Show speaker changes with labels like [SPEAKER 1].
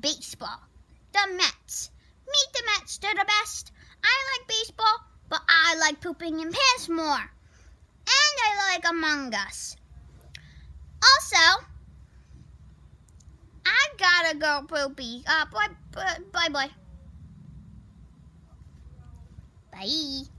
[SPEAKER 1] baseball. The Mets. Meet the Mets, they're the best. I like baseball, but I like pooping in pants more. And I like Among Us. Also, I gotta go poopy. Uh, bye, bye, bye. Bye.